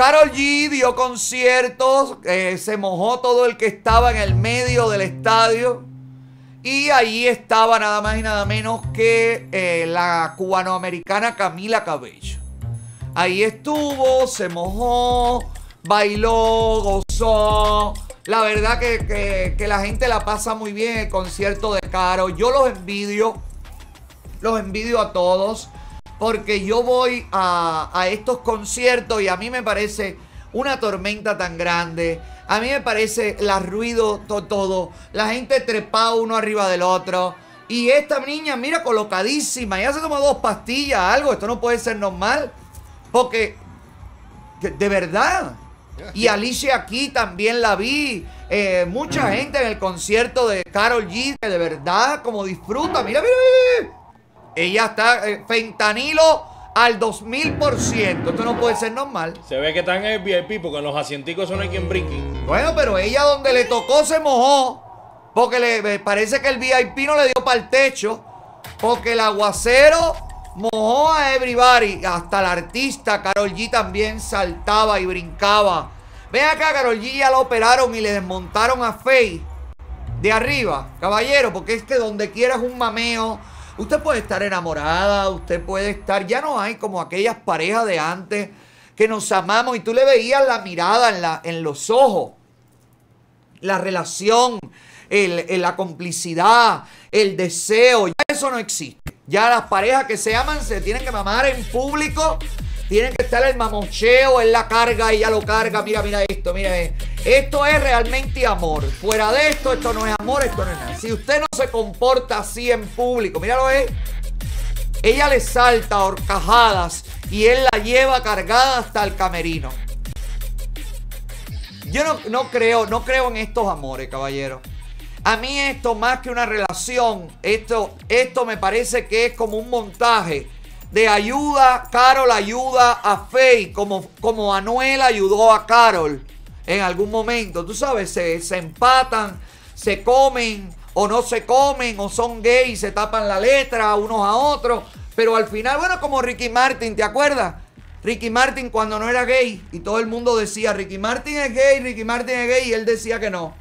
Carol G dio conciertos, eh, se mojó todo el que estaba en el medio del estadio. Y ahí estaba nada más y nada menos que eh, la cubanoamericana Camila Cabello. Ahí estuvo, se mojó, bailó, gozó. La verdad que, que la gente la pasa muy bien el concierto de Caro. Yo los envidio, los envidio a todos porque yo voy a, estos conciertos y a mí me parece una tormenta tan grande. A mí me parece la ruido todo, la gente trepa uno arriba del otro. Y esta niña, mira, colocadísima, ya se tomó dos pastillas, algo, esto no puede ser normal. Porque, de verdad. Y Alicia aquí también la vi. Eh, mucha gente en el concierto de Carol G, que de verdad, como disfruta. Mira, mira, mira. Ella está eh, fentanilo al 2000%. Esto no puede ser normal. Se ve que están en el VIP porque en los asienticos eso no hay quien brinque. Bueno, pero ella donde le tocó se mojó. Porque le parece que el VIP no le dio para el techo. Porque el aguacero mojó a everybody. Hasta la artista Carol G también saltaba y brincaba. Ven acá, Carol G ya la operaron y le desmontaron a Faye de arriba, caballero, porque es que donde quieras un mameo Usted puede estar enamorada, usted puede estar, ya no hay como aquellas parejas de antes que nos amamos y tú le veías la mirada en, la, en los ojos, la relación, el, la complicidad, el deseo, ya eso no existe. Ya las parejas que se aman se tienen que mamar en público tienen que estar el mamocheo, en la carga, ella lo carga. Mira, mira esto, mira. Esto es realmente amor. Fuera de esto, esto no es amor, esto no es nada. Si usted no se comporta así en público, míralo, eh. Ella le salta horcajadas y él la lleva cargada hasta el camerino. Yo no, no creo, no creo en estos amores, caballero. A mí esto más que una relación, esto, esto me parece que es como un montaje de ayuda. Carol ayuda a Faye, como, como Anuel ayudó a Carol en algún momento. Tú sabes, se, se empatan, se comen o no se comen, o son gays, se tapan la letra unos a otros. Pero al final, bueno, como Ricky Martin, ¿te acuerdas? Ricky Martin cuando no era gay y todo el mundo decía, Ricky Martin es gay, Ricky Martin es gay y él decía que no.